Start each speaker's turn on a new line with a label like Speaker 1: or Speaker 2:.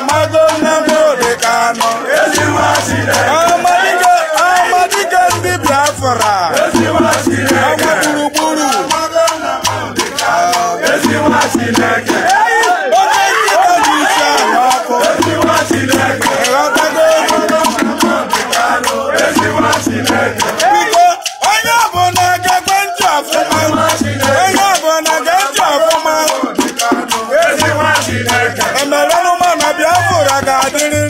Speaker 1: ọmọ gómìnà Nnamdi Kanu. Ezigbo achịde. Ọmọ dike ndị Biafra. I don't